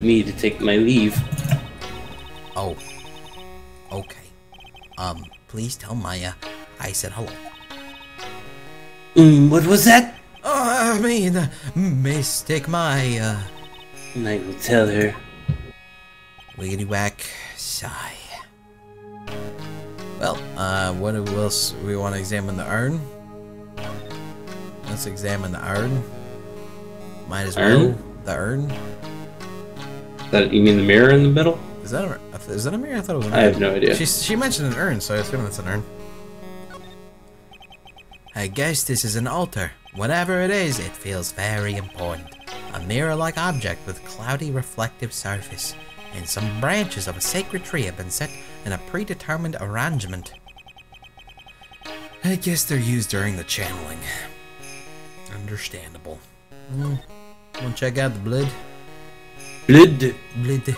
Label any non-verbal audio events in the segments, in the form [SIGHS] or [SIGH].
me to take my leave. Oh. Okay. Um, please tell Maya I said hello. Mm, what was that? Oh, I mean, uh, Mystic Maya. And I will tell her. Wiggity whack, sigh. Well, uh, what else? We want to examine the urn? Let's examine the urn. Might as well. Urn? The urn? That you mean the mirror in the middle? Is that a, is that a mirror? I thought it was I have no idea. She, she mentioned an urn, so I assume that's an urn. I guess this is an altar. Whatever it is, it feels very important. A mirror-like object with cloudy reflective surface, and some branches of a sacred tree have been set in a predetermined arrangement. I guess they're used during the channeling. Understandable. Hmm. Wanna check out the blood? Blood. Blood.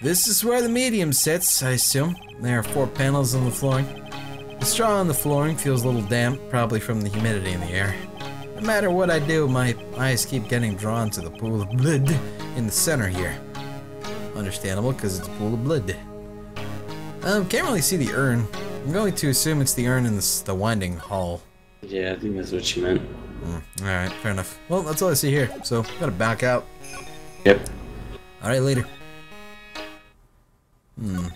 This is where the medium sits, I assume. There are four panels on the flooring. The straw on the flooring feels a little damp, probably from the humidity in the air. No matter what I do, my eyes keep getting drawn to the pool of blood in the center here. Understandable, because it's a pool of blood. Um, can't really see the urn. I'm going to assume it's the urn in the, the winding hall. Yeah, I think that's what she meant. Mm, Alright, fair enough. Well, that's all I see here, so gotta back out. Yep. Alright, later. Hmm.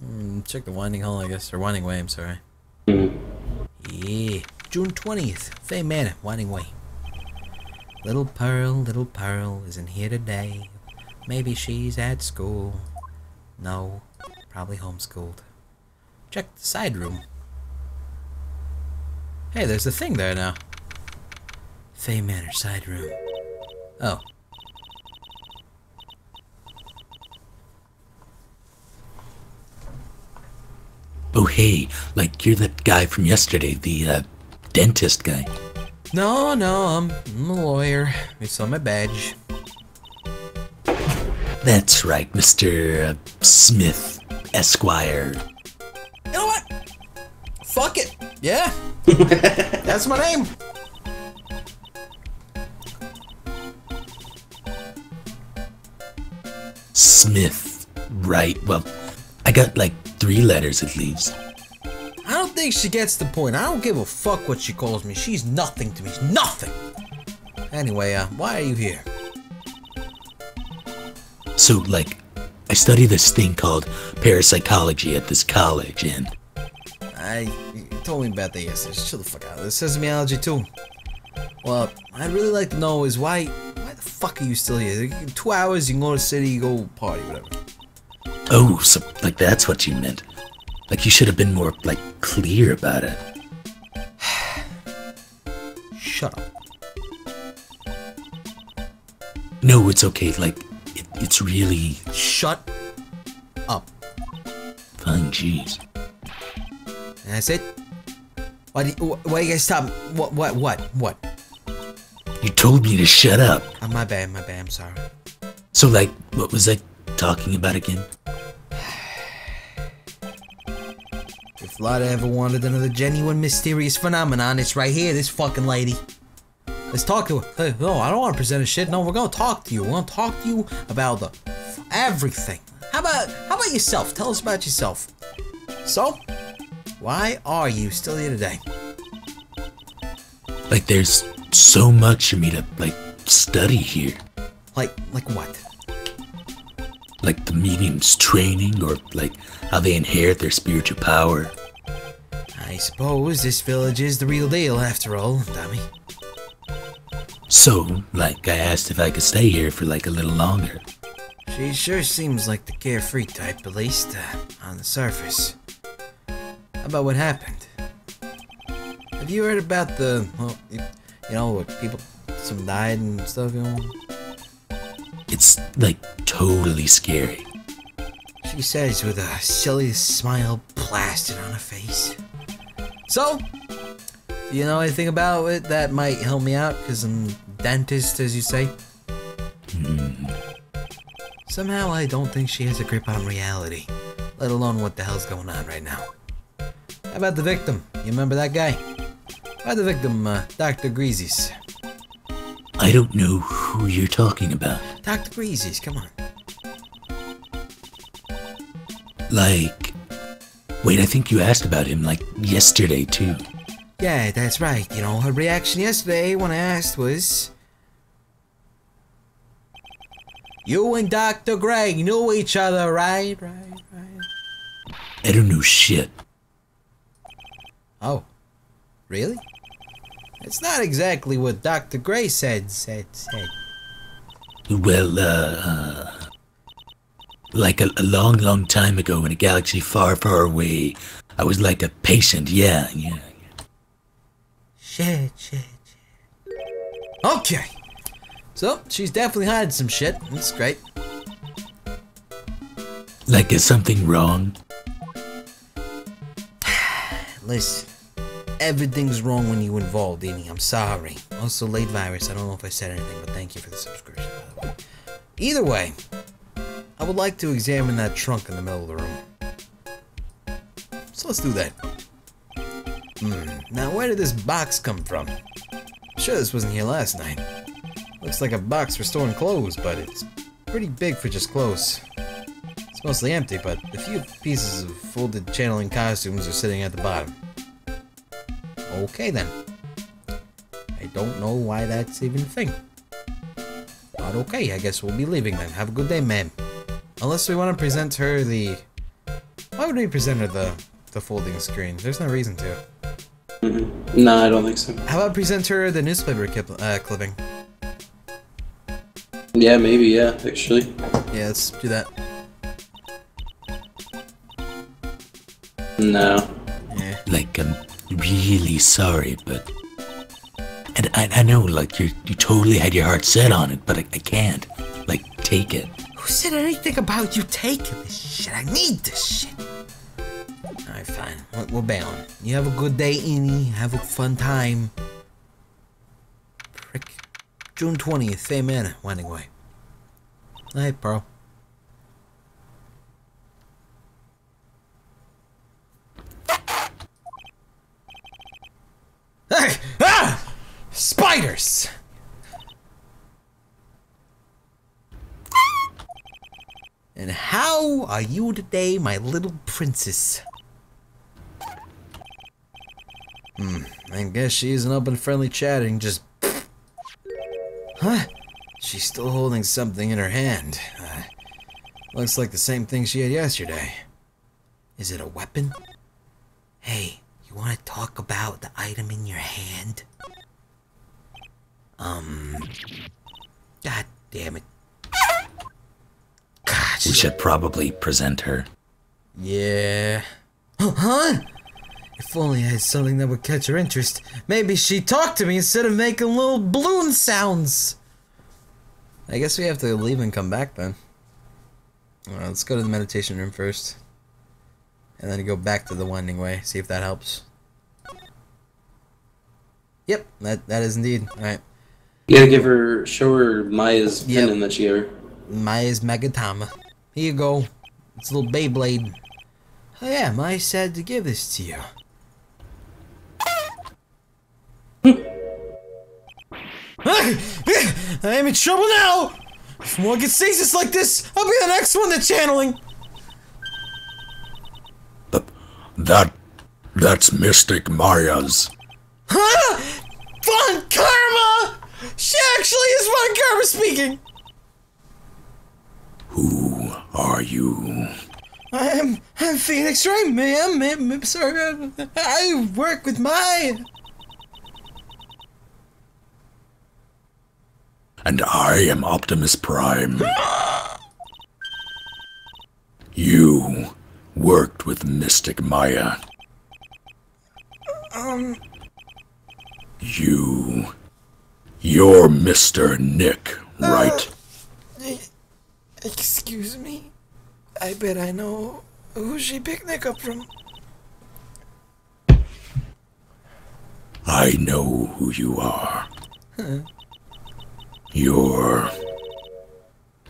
Hmm, check the winding hall, I guess. Or winding way, I'm sorry. Mm. Yeah. June 20th. Fey Manor, winding way. Little Pearl, little Pearl isn't here today. Maybe she's at school. No, probably homeschooled. Check the side room. Hey, there's a thing there now. Fey Manor side room. Oh, Oh, hey, like you're that guy from yesterday, the uh, dentist guy. No, no, I'm, I'm a lawyer. You saw my badge. That's right, Mr. Uh, Smith, Esquire. You know what? Fuck it. Yeah. [LAUGHS] That's my name. Smith. Right, well, I got like three letters at least. I don't think she gets the point. I don't give a fuck what she calls me. She's nothing to me. Nothing. Anyway, uh, why are you here? So, like, I study this thing called parapsychology at this college, and I you told me about that yesterday. Chill the fuck out. This seismology too. Well, I'd really like to know is why why the fuck are you still here? In two hours, you can go to the city, you go party, whatever. Oh, so, like, that's what you meant. Like, you should have been more, like, clear about it. [SIGHS] Shut up. No, it's okay, like, it, it's really Shut up. fine, jeez. That's it. Why do you, why you guys stop? What what what what? You told me to shut up. Oh, my bad, my bad. I'm sorry. So, like, what was I talking about again? If Lotta ever wanted another genuine mysterious phenomenon, it's right here, this fucking lady. Let's talk to her. Hey, no, I don't want to present a shit. No, we're gonna talk to you. We're gonna talk to you about the everything. How about how about yourself? Tell us about yourself. So, why are you still here today? Like, there's so much for me to, like, study here. Like like what? Like the medium's training, or, like, how they inherit their spiritual power. I suppose this village is the real deal after all, dummy. So, like, I asked if I could stay here for, like, a little longer. She sure seems like the carefree type, at least uh, on the surface. How about what happened? Have you heard about the, well, you, you know, what people, some died and stuff, you know? It's, like, totally scary. She says with a silly smile plastered on her face. So, do you know anything about it that might help me out? Because I'm dentist, as you say. Somehow I don't think she has a grip on reality, let alone what the hell's going on right now. How about the victim? You remember that guy? By the victim, uh, Dr. Greasy's. I don't know who you're talking about. Dr. Breezy's, come on. Like, wait, I think you asked about him like yesterday too. Yeah, that's right. You know, her reaction yesterday when I asked was. You and Dr. Gray knew each other, right? Right, right. I don't know shit. Oh. Really? It's not exactly what Dr. Gray said, said, said. Well, uh, uh like a, a long, long time ago in a galaxy far, far away, I was like a patient. Yeah, yeah. Shit, shit, shit. Okay. So, she's definitely hiding some shit. That's great. Like, is something wrong? [SIGHS] Listen, everything's wrong when you involved, Dini. I'm sorry. Also, late virus. I don't know if I said anything, but thank you for the subscription, by the way. Either way, I would like to examine that trunk in the middle of the room. So let's do that. Hmm. Now, where did this box come from? I'm sure this wasn't here last night. Looks like a box for storing clothes, but it's pretty big for just clothes. It's mostly empty, but a few pieces of folded channeling costumes are sitting at the bottom. Okay then. I don't know why that's even a thing. But okay, I guess we'll be leaving then. Have a good day, ma'am. Unless we want to present her the... Why would we present her the, the folding screen? There's no reason to. No, I don't think so. How about present her the newspaper clip, uh, clipping? Yeah, maybe, yeah, actually. Yeah, let's do that. No. Yeah. Like, I'm really sorry, but. And I, I know, like, you you totally had your heart set on it, but I, I can't. Like, take it. Who said anything about you taking this shit? I need this shit. Alright, fine. We're, we're bailing. You have a good day, Ini. Have a fun time. Frick. June 20th, Fey Manor, Winding Way. Night, bro. Ah! Spiders! And how are you today, my little princess? Hmm, I guess she isn't up and friendly chatting, just... Huh? She's still holding something in her hand. Uh, looks like the same thing she had yesterday. Is it a weapon? Hey, you want to talk about the item in your hand? Um... God damn it. God, We she's should probably present her. yeah. Oh, huh? If only I had something that would catch her interest. Maybe she'd talk to me instead of making little balloon sounds. I guess we have to leave and come back then. Alright, let's go to the meditation room first. And then go back to the winding way, see if that helps. Yep, that that is indeed. Alright. You gotta give her, show her Maya's Yep. pendant that she gave her. Maya's Magatama. Here you go. It's a little Beyblade. Oh yeah, Maya said to give this to you. [LAUGHS] I'm in trouble now! If more gets stasis like this, I'll be the next one to channeling! That. That's Mystic Maya's. Huh? Von Karma! She actually is Von Karma speaking! Who are you? I'm, I'm Phoenix Wright, ma'am. ma'am, I'm sorry. I work with my. And I am Optimus Prime. You worked with Mystic Maya. Um, You. You're Mr. Nick, right? Excuse me. I bet I know who she picked Nick up from. I know who you are. You're.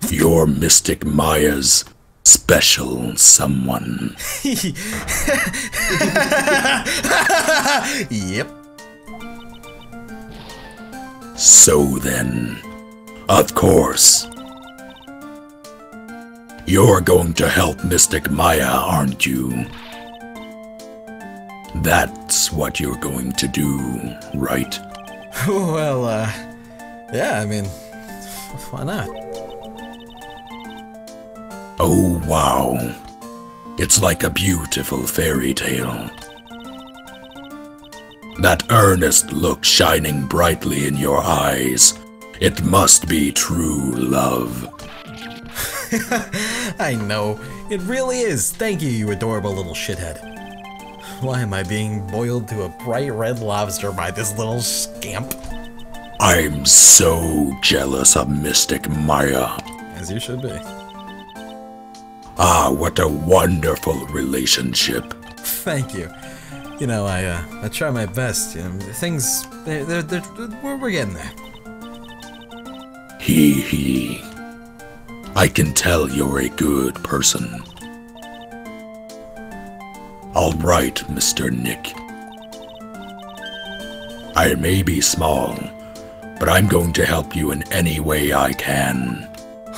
You're Mystic Maya's special someone. [LAUGHS] Yep. So then, of course, You're going to help Mystic Maya, aren't you? That's what you're going to do, right? [LAUGHS] well, uh, yeah, I mean, why not? Oh, wow. It's like a beautiful fairy tale. That earnest look shining brightly in your eyes. It must be true love. [LAUGHS] I know, it really is. Thank you, you adorable little shithead. Why am I being boiled to a bright red lobster by this little scamp? I'm so jealous of Mystic Maya. As you should be. Ah, what a wonderful relationship. Thank you. You know, I uh, I try my best. You know, things they're, they're, they're, we're, we're getting there. Hee hee. I can tell you're a good person. All right, Mr. Nick. I may be small, but I'm going to help you in any way I can.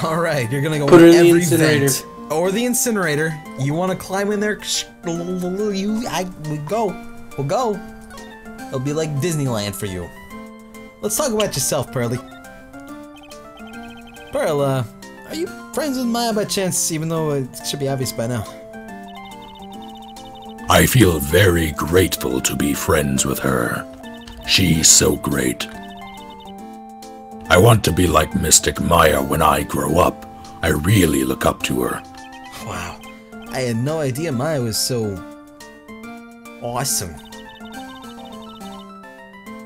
All right, you're gonna go Put in her in the incinerator. vent or the incinerator. You want to climb in there? You, I, we go. We'll go. It'll be like Disneyland for you. Let's talk about yourself, Pearly. Pearl, uh, are you friends with Maya by chance? Even though it should be obvious by now. I feel very grateful to be friends with her. She's so great. I want to be like Mystic Maya when I grow up. I really look up to her. Wow, I had no idea Maya was so awesome.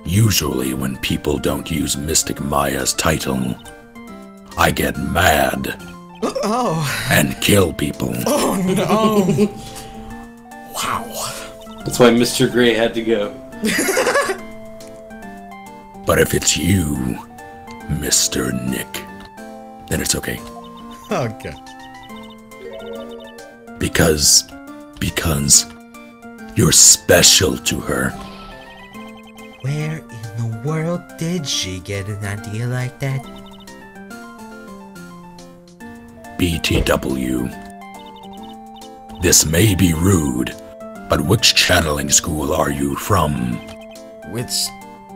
Usually, when people don't use Mystic Maya's title, I get mad Oh, and kill people. oh no! wow. That's why Mr. Gray had to go. [LAUGHS] But if it's you, Mr. Nick, then it's okay. Okay. Because, because you're special to her. Where in the world did she get an idea like that? BTW. This may be rude, but which channeling school are you from? Which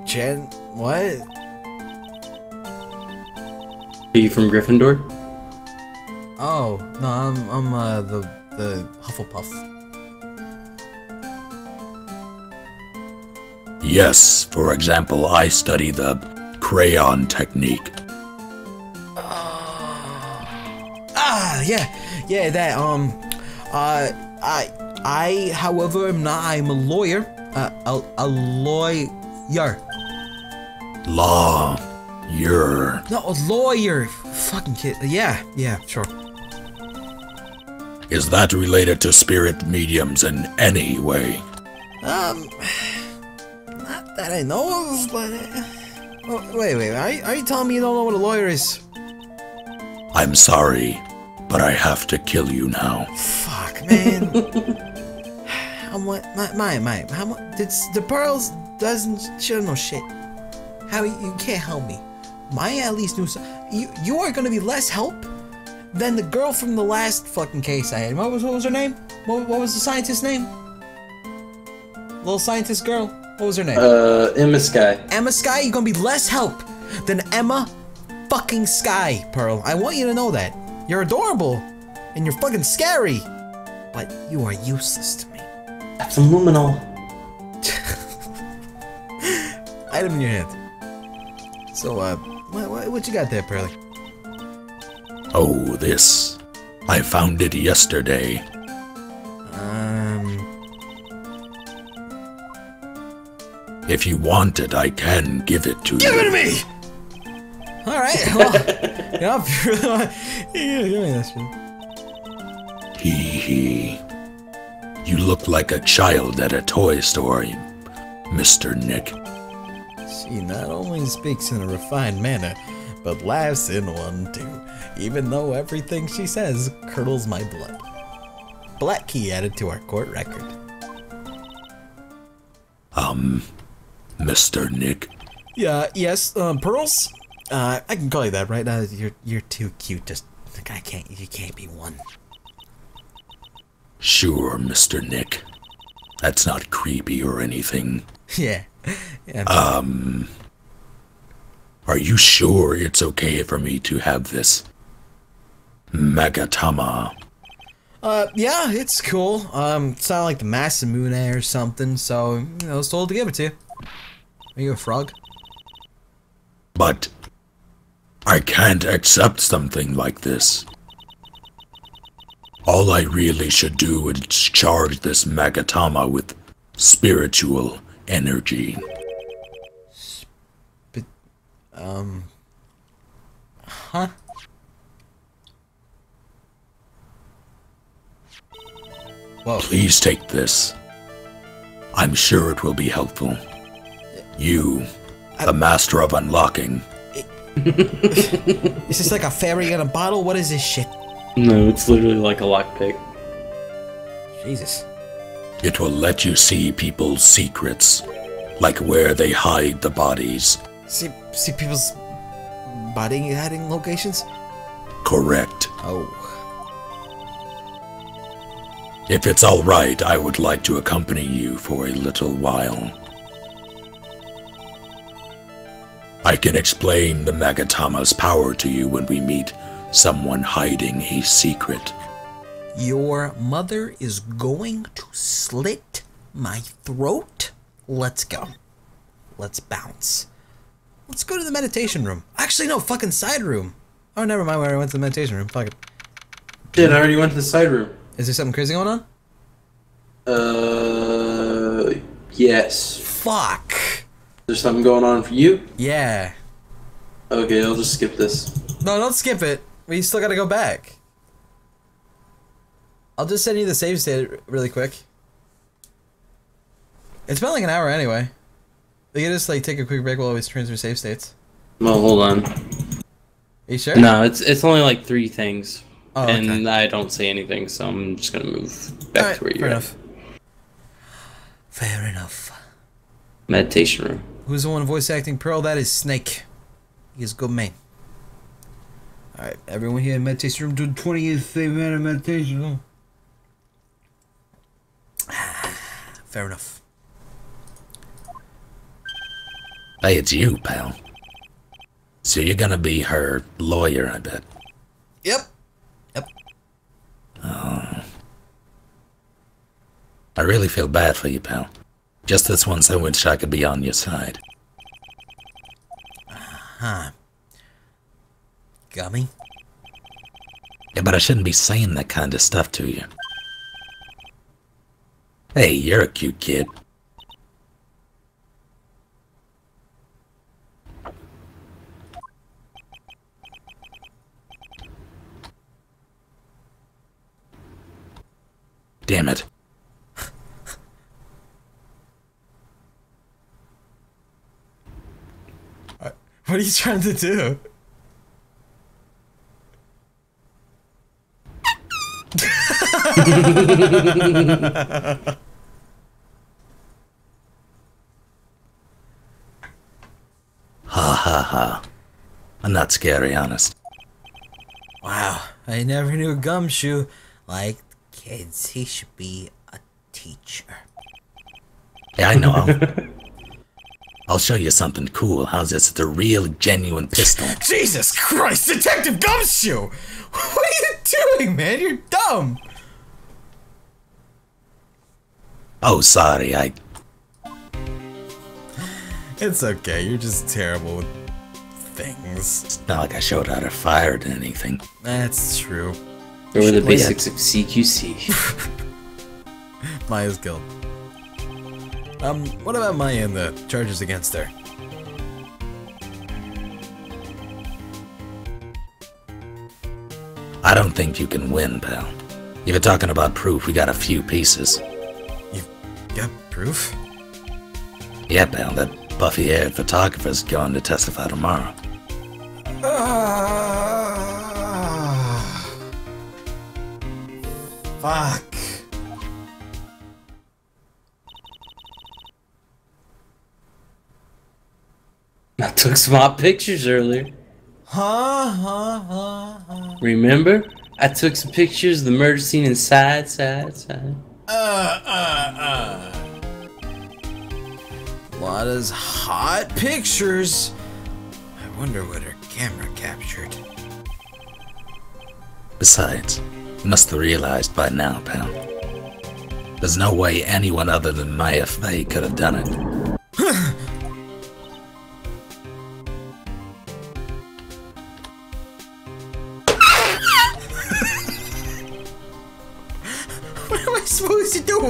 Jen? What? Are you from Gryffindor? Oh no, I'm I'm uh the the Hufflepuff. Yes, for example, I study the Kurain technique. Yeah, yeah, that um, uh, I I, however, am not. I'm a lawyer. Uh, a a lawyer. Law. You're. No, a lawyer. Fucking kid. Yeah, yeah, sure. Is that related to spirit mediums in any way? Um, not that I know of, but. Oh, wait, wait, are, you- are you telling me you don't know what a lawyer is? I'm sorry, but I have to kill you now. Fuck, man. how much? My, my, my. How much? Did the pearls doesn't? She don't shit. How you, you can't help me? Maya at least knew. Some, you you are gonna be less help than the girl from the last fucking case I had. What was what was her name? What, what was the scientist's name? Little scientist girl. What was her name? Uh, Ema Skye. Ema Skye, you're gonna be less help than Ema fucking Skye, Pearl. I want you to know that. You're adorable, and you're fucking scary, but you are useless to me. That's a luminol. [LAUGHS] Item in your hand. So, uh, what, what, what you got there, Pearly? Oh, this. I found it yesterday. Um, If you want it, I can give it to give you. Give it to me! Alright, [LAUGHS] well, you know, if you really want, [LAUGHS] yeah, me this. Hee hee. You look like a child at a toy store, Mr. Nick. She not only speaks in a refined manner, but laughs in one too, even though everything she says curdles my blood. Black key added to our court record. Um, Mr. Nick. Yeah, yes, um, Pearls? Uh, I can call you that, right? Uh, you're, you're too cute to I can't. You can't be one. Sure, Mr. Nick. That's not creepy or anything. [LAUGHS] Yeah. yeah Are you sure it's okay for me to have this Magatama? Uh, yeah, it's cool. Um, it's not like the Masamune or something, so, you know, I was told to give it to you. Are you a frog? But I can't accept something like this. All I really should do is charge this Magatama with spiritual energy. Um. Huh? Whoa. Please take this. I'm sure it will be helpful. You, the master of unlocking, [LAUGHS] Is this like a fairy in a bottle? What is this shit? No, it's literally like a lockpick. Jesus. it will let you see people's secrets, like where they hide the bodies. See, see people's body hiding locations? Correct. Oh. If it's alright, I would like to accompany you for a little while. I can explain the Magatama's power to you when we meet someone hiding a secret. Your mother is going to slit my throat? Let's go. Let's bounce. Let's go to the meditation room. Actually, no, fucking side room. Oh, never mind where I went to the meditation room. Fuck it. Shit, I already went to the side room. Is there something crazy going on? Uh, yes. Fuck. There's something going on for you? Yeah. Okay, I'll just skip this. No, don't skip it. We still gotta go back. I'll just send you the save state really quick. It's been like an hour anyway. We can just like take a quick break while we transfer save states. Well, hold on. Are you sure? No, it's it's only like three things, Oh, okay. and I don't say anything, so I'm just gonna move back Alright, to where you're at. enough. Fair enough. Meditation room. Who's the one voice acting Pearl? That is Snake. He's a good man. Alright, everyone here in meditation room do 20 save minute meditation. [SIGHS] Fair enough. Hey, it's you, pal. So you're gonna be her lawyer, I bet. Yep. Yep. Oh. I really feel bad for you, pal. Just this once I wish I could be on your side. Uh huh. Gummy? Yeah, but I shouldn't be saying that kind of stuff to you. Hey, you're a cute kid. Damn it. What are you trying to do? Ha ha ha. I'm not scary, honest. Wow, I never knew Gumshoe liked kids. He should be a teacher. Yeah, I know. [LAUGHS] I'll, I'll show you something cool. How's this? It's a real, genuine pistol. [LAUGHS] Jesus Christ, Detective Gumshoe! [LAUGHS] What are you doing, man? You're dumb! Oh, sorry. I. It's okay, you're just terrible with things. It's not like I showed how to fire or anything. That's true. Or the basics of CQC. Maya's guilt. Um, what about Maya and the charges against her? I don't think you can win, pal. If you're talking about proof, we got a few pieces. You've got proof? Yeah, pal, that buffy haired photographer's going to testify tomorrow. Fuck. Took some hot pictures earlier. Huh? Huh? Huh? huh. Remember? I took some pictures of the murder scene inside, side, side. Uh, uh, uh. Lotta's hot pictures. I wonder what her camera captured. Besides, you must have realized by now, pal. There's no way anyone other than Maya Fey could have done it.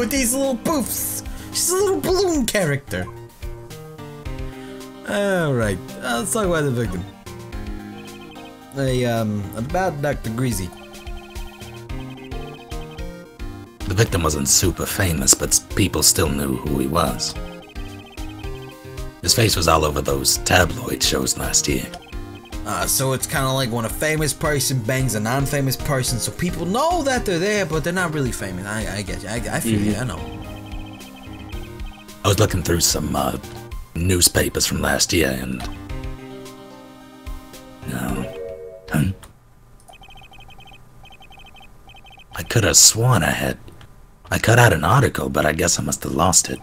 With these little poofs? She's a little balloon character. Alright, let's talk about the victim. A, um, about Dr. Greasy. The victim wasn't super famous, but people still knew who he was. His face was all over those tabloid shows last year. Uh, so it's kind of like when a famous person bangs a non-famous person, so people know that they're there, but they're not really famous. I, I get you. I, I feel you. I know. I was looking through some uh, newspapers from last year and. No. Huh? I could have sworn I had. I cut out an article, but I guess I must have lost it.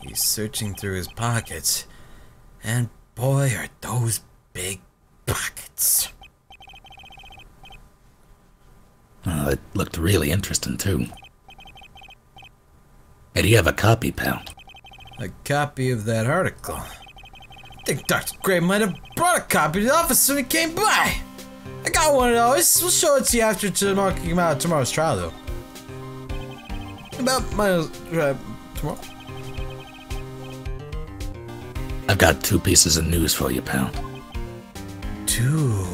He's searching through his pockets, and boy, are those big pockets. Oh, it looked really interesting, too. Hey, do you have a copy, pal? A copy of that article. I think Dr. Gray might have brought a copy to the office when he came by. I got one of those. We'll show it to you after tomorrow, tomorrow- tomorrow's trial, though. About my uh, tomorrow. I've got two pieces of news for you, pal. Two.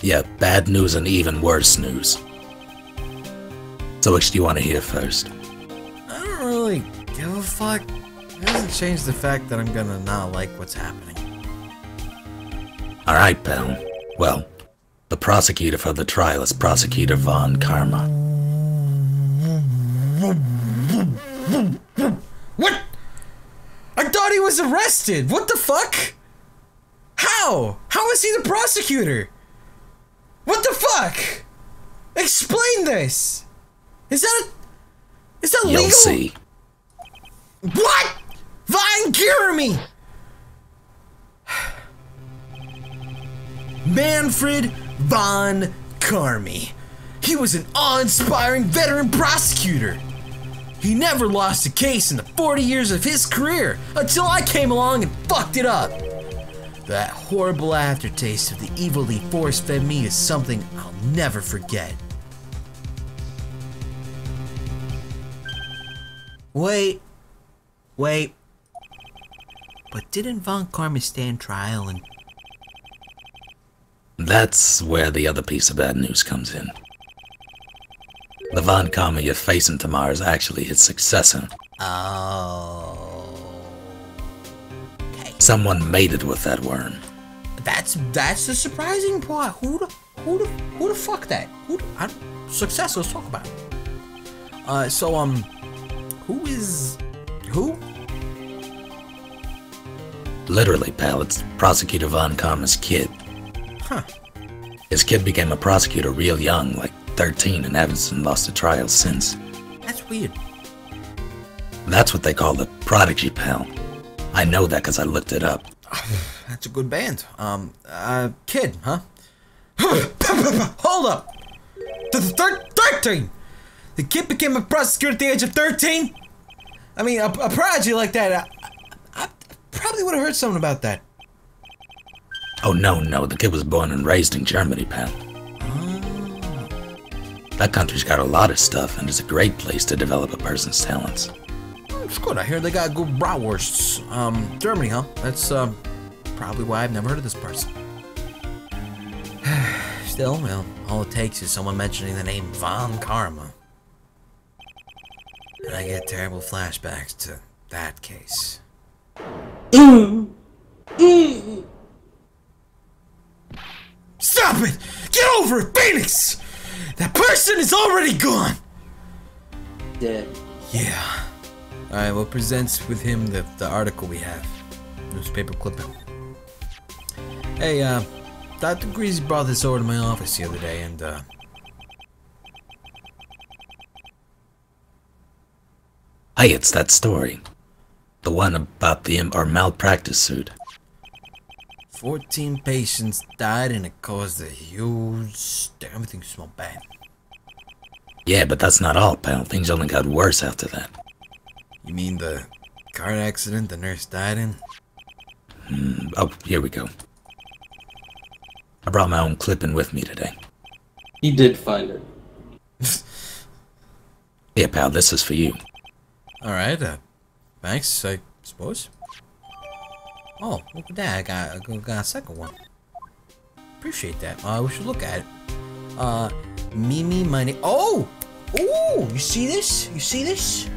Yeah, bad news and even worse news. So which do you want to hear first? I don't really give a fuck. It doesn't change the fact that I'm gonna not like what's happening. Alright, pal. Well, the prosecutor for the trial is Prosecutor Von Karma. What? I thought he was arrested. What the fuck? How? How is he the prosecutor? What the fuck? Explain this. Is that a, is that You'll legal? see. What? Vine Jeremy. Manfred von Karma. He was an awe-inspiring veteran prosecutor. He never lost a case in the 40 years of his career until I came along and fucked it up. That horrible aftertaste of the evil he force fed me is something I'll never forget. Wait. Wait. But didn't Von Karma stand trial and That's where the other piece of bad news comes in. The Von Karma you're facing tomorrow is actually his successor. Oh. Okay. made it with that worm. That's that's the surprising part. Who the who the who the fuck that? Who the, I, success? Let's talk about it. Uh, so um, who is who? Literally, pal, it's Prosecutor Von Karma's kid. Huh. His kid became a prosecutor real young, like 13, and hasn't lost a trial since. That's weird. That's what they call the prodigy, pal. I know that because I looked it up. [SIGHS] That's a good band. Um, uh, kid, huh? [SIGHS] Hold up. The thir- thirteen. The kid became a prosecutor at the age of thirteen. I mean, a, a prodigy like that. I, I, I probably would have heard something about that. Oh, no, no, the kid was born and raised in Germany, pal. That country's got a lot of stuff, and it's a great place to develop a person's talents. It's good. I hear they got good bratwursts. Um, Germany, huh? That's um, probably why I've never heard of this person. [SIGHS] Still, well, all it takes is someone mentioning the name Von Karma. And I get terrible flashbacks to that case. Stop it! Get over it, Phoenix! That person is already gone! Dead. Yeah. Alright, what presents with him the, the article we have? Newspaper clipping. Hey, uh, Dr. Greasy brought this over to my office the other day, and, uh, Hey, it's that story. The one about the our malpractice suit. 14 patients died and it caused a huge... Everything smelled bad. Yeah, but that's not all, pal. Things only got worse after that. You mean the car accident the nurse died in? Oh, here we go. I brought my own clipping with me today. He did find it. Here, [LAUGHS] pal, this is for you. Alright, uh, thanks, I suppose. Oh, look at that, I got, I got a second one. Appreciate that. Uh, we should look at it. Uh, Mimi, my name. Oh! Ooh, you see this? You see this?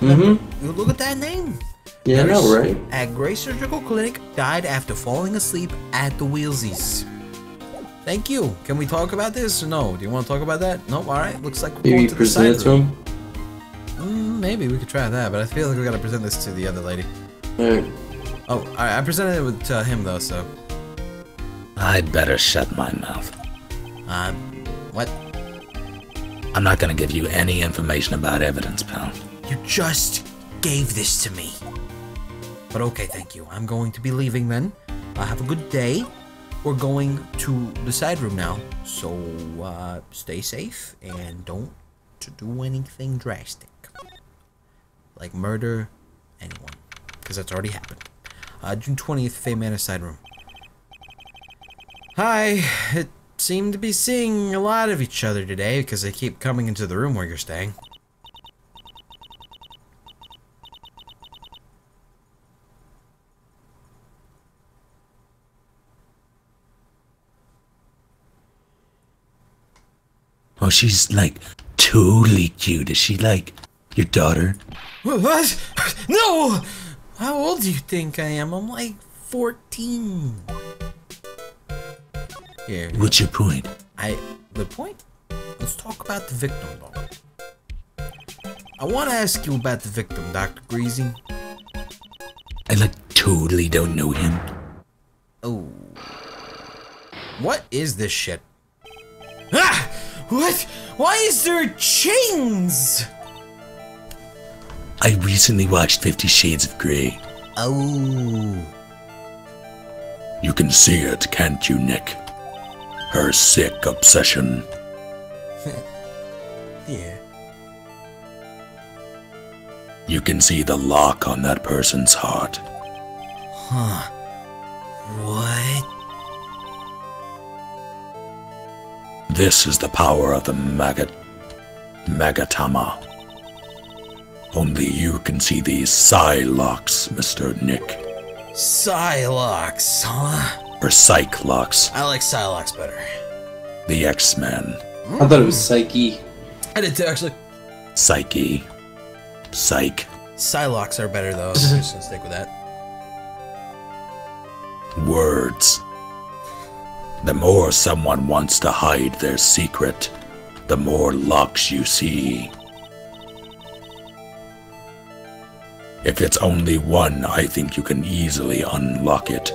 Mm-hmm. You look at that name. Yeah, I know, right? At Gray Surgical Clinic, died after falling asleep at the Wheelsies. Thank you. Can we talk about this or no? Do you want to talk about that? No. All right. Looks like we're Maybe going you to the present it to him. Mm, maybe we could try that, but I feel like we gotta present this to the other lady. Alright. Oh, all right. I presented it with uh, him though, so. I'd better shut my mouth. Uh, what? I'm not gonna give you any information about evidence, pal. You just gave this to me. But okay, thank you. I'm going to be leaving then. Uh, have a good day. We're going to the side room now, so uh, stay safe and don't do anything drastic, like murder anyone, because that's already happened. Uh, June 20th, Fey Manor side room. Hi. It seemed to be seeing a lot of each other today because they keep coming into the room where you're staying. Oh, she's like totally cute. Is she like your daughter? What? [LAUGHS] No! How old do you think I am? I'm like 14. Here, What's your point? I. The point? Let's talk about the victim, though. I want to ask you about the victim, Dr. Greasy. I like totally don't know him. Oh. What is this shit? What? Why is there chains? I recently watched Fifty Shades of Grey. Oh. You can see it, can't you, Nick? Her sick obsession. [LAUGHS] Yeah. You can see the lock on that person's heart. Huh. What? This is the power of the Magat... Magatama. Only you can see these Psylocks, Mr. Nick. Psylocks, huh? Or Psych locks, I like Psylocks better. the X-Men. I thought it was Psyche. I did too, actually. Psyche. Psych. Psylocks are better though. I'm just gonna stick with that. Words. The more someone wants to hide their secret, the more locks you see. If it's only one, I think you can easily unlock it.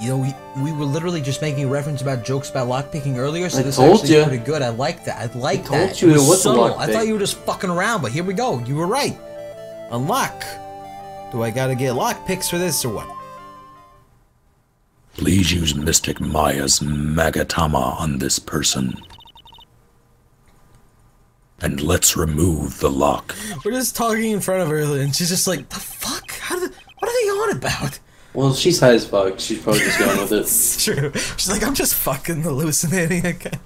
You know, we, we were literally just making a reference about jokes about lockpicking earlier, so I this told actually ya. is pretty good. I like that. I like I told that. you it was a subtle. I thought you were just fucking around, but here we go. You were right. Unlock. Do I gotta get lock picks for this or what? Please use Mystic Maya's Magatama on this person. And let's remove the lock. We're just talking in front of her, and she's just like, "The fuck? How did? What are they on about?" Well, she's high as fuck. She's probably just going with it. [LAUGHS] It's true. She's like, "I'm just fucking hallucinating again."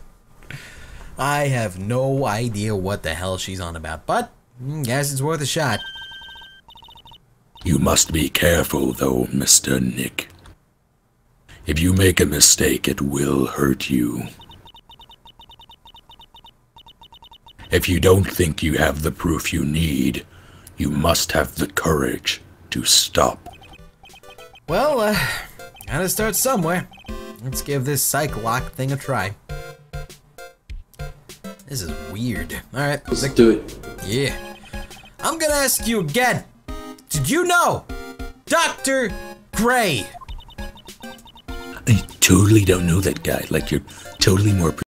I have no idea what the hell she's on about, but mm, guess it's worth a shot. You must be careful, though, Mr. Nick. If you make a mistake, it will hurt you. If you don't think you have the proof you need, you must have the courage to stop. Well, uh, gotta start somewhere. Let's give this psych lock thing a try. This is weird. Alright, Let's do it. yeah. I'm gonna ask you again. Did you know Dr. Gray? Totally don't know that guy. Like you're totally more